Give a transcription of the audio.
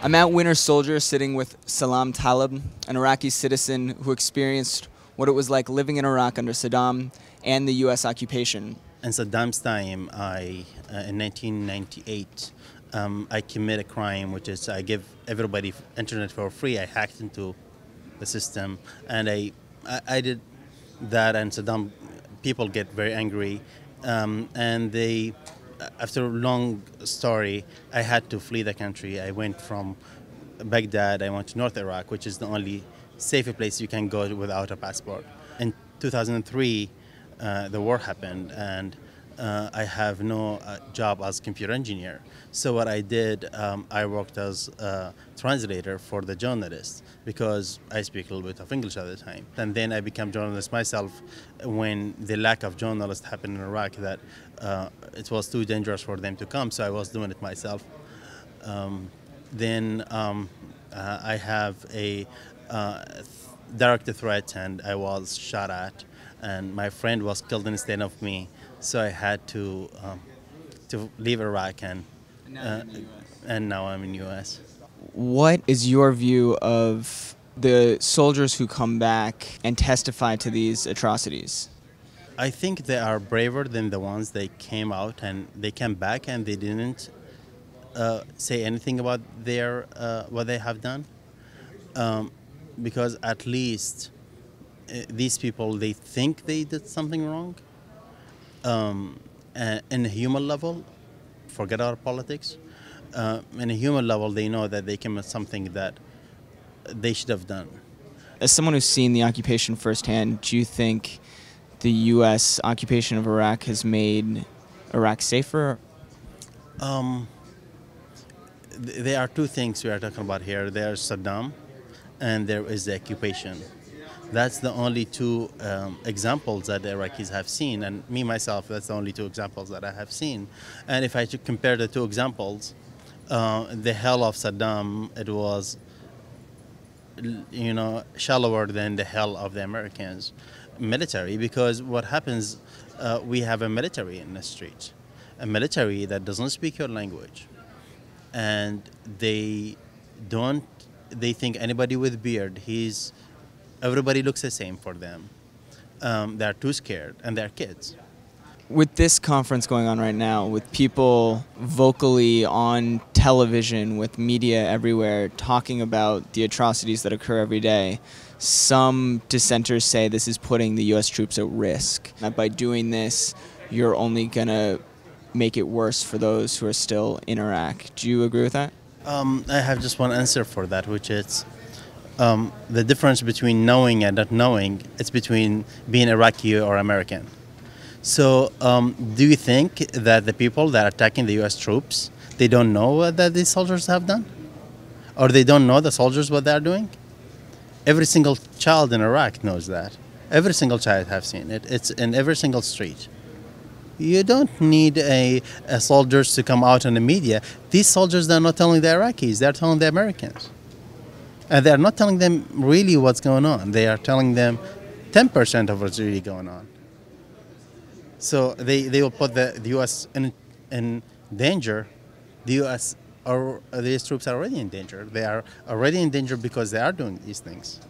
I'm at Winter Soldier sitting with Salam Talib, an Iraqi citizen who experienced what it was like living in Iraq under Saddam and the U.S. occupation. In Saddam's time, I, uh, in 1998, um, I commit a crime, which is I give everybody internet for free. I hacked into the system, and I, I, I did that, and Saddam people get very angry, um, and they after a long story, I had to flee the country. I went from Baghdad, I went to North Iraq, which is the only safe place you can go without a passport. In 2003, uh, the war happened, and uh, I have no uh, job as computer engineer. So what I did, um, I worked as a translator for the journalists because I speak a little bit of English at the time. And then I became journalist myself when the lack of journalists happened in Iraq that uh, it was too dangerous for them to come. So I was doing it myself. Um, then um, uh, I have a uh, direct threat and I was shot at and my friend was killed instead of me. So I had to um, to leave Iraq and uh, and now I'm in U.S. What is your view of the soldiers who come back and testify to these atrocities? I think they are braver than the ones they came out and they came back and they didn't uh, say anything about their uh, what they have done, um, because at least uh, these people they think they did something wrong. Um, in a human level, forget our politics. Uh, in a human level, they know that they commit something that they should have done. As someone who's seen the occupation firsthand, do you think the U.S. occupation of Iraq has made Iraq safer? Um, th there are two things we are talking about here. There's Saddam, and there is the occupation. That's the only two um, examples that the Iraqis have seen, and me myself, that's the only two examples that I have seen. And if I compare the two examples, uh, the hell of Saddam, it was, you know, shallower than the hell of the Americans military because what happens, uh, we have a military in the street, a military that doesn't speak your language, and they don't. They think anybody with beard, he's everybody looks the same for them. Um, they're too scared, and they're kids. With this conference going on right now, with people vocally on television, with media everywhere talking about the atrocities that occur every day, some dissenters say this is putting the U.S. troops at risk. That by doing this, you're only going to make it worse for those who are still in Iraq. Do you agree with that? Um, I have just one answer for that, which is um, the difference between knowing and not knowing it's between being Iraqi or American. So, um, do you think that the people that are attacking the U.S. troops they don't know what that these soldiers have done, or they don't know the soldiers what they are doing? Every single child in Iraq knows that. Every single child have seen it. It's in every single street. You don't need a, a soldiers to come out in the media. These soldiers they're not telling the Iraqis; they're telling the Americans. And they're not telling them really what's going on. They are telling them 10% of what's really going on. So they, they will put the, the U.S. in, in danger. The U.S. or these troops are already in danger. They are already in danger because they are doing these things.